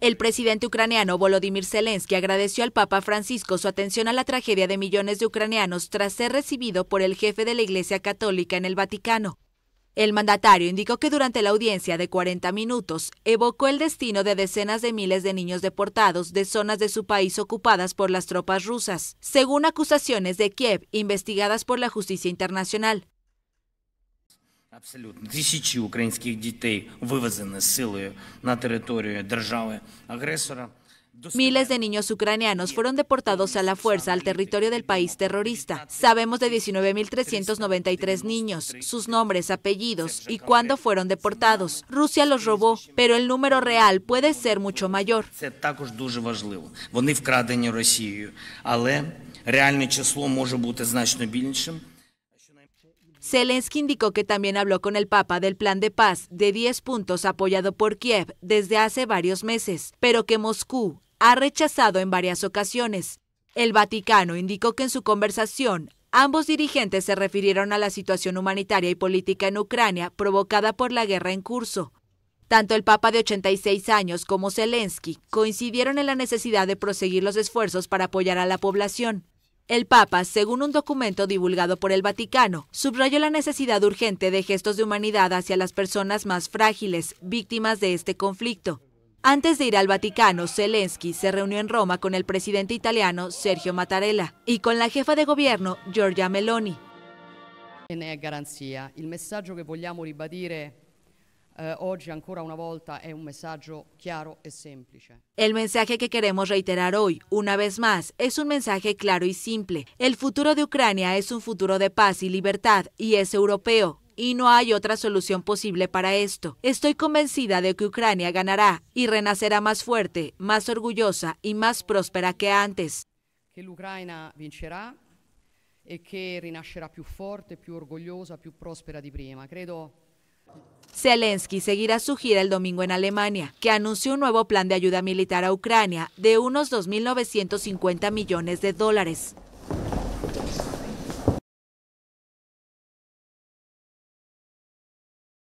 El presidente ucraniano Volodymyr Zelensky agradeció al Papa Francisco su atención a la tragedia de millones de ucranianos tras ser recibido por el jefe de la Iglesia Católica en el Vaticano. El mandatario indicó que durante la audiencia de 40 minutos evocó el destino de decenas de miles de niños deportados de zonas de su país ocupadas por las tropas rusas, según acusaciones de Kiev investigadas por la justicia internacional. Абсолютно тисячі українських дітей вивезені силою на територію держави-агресора. Miles de niños ucranianos fueron deportados a la fuerza al territorio del país terrorista. Sabemos de 19.393 niños, sus nombres, apellidos y cuándo fueron deportados. Rusia los robó, pero el número real puede ser mucho mayor. Це також дуже важливо. Вони вкрадені Росією, але реальне число може бути значно більшим. Zelensky indicó que también habló con el Papa del plan de paz de 10 puntos apoyado por Kiev desde hace varios meses, pero que Moscú ha rechazado en varias ocasiones. El Vaticano indicó que en su conversación ambos dirigentes se refirieron a la situación humanitaria y política en Ucrania provocada por la guerra en curso. Tanto el Papa de 86 años como Zelensky coincidieron en la necesidad de proseguir los esfuerzos para apoyar a la población. El Papa, según un documento divulgado por el Vaticano, subrayó la necesidad urgente de gestos de humanidad hacia las personas más frágiles, víctimas de este conflicto. Antes de ir al Vaticano, Zelensky se reunió en Roma con el presidente italiano Sergio Mattarella y con la jefa de gobierno Giorgia Meloni. Eh, oggi ancora una volta è un messaggio chiaro e semplice. El mensaje que queremos reiterar hoy, una vez más, es un mensaje claro y simple. El futuro de Ucrania es un futuro de paz y libertad y es europeo. Y no hay otra solución posible para esto. Estoy convencida de que Ucrania ganará y renacerá más fuerte, más orgullosa y más próspera que antes. Che l'Ucraina vincerà e che rinascerà più forte, più orgogliosa, più prospera di prima. Credo Zelensky seguirá su gira el domingo en Alemania, que anunció un nuevo plan de ayuda militar a Ucrania de unos 2.950 millones de dólares.